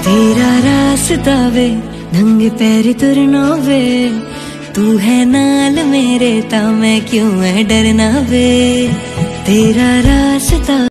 तेरा रास्ता वे, नंगे पैर तुरना वे। तू है नाल मेरे, ता मैं क्यों है डरना वे? तेरा रास्ता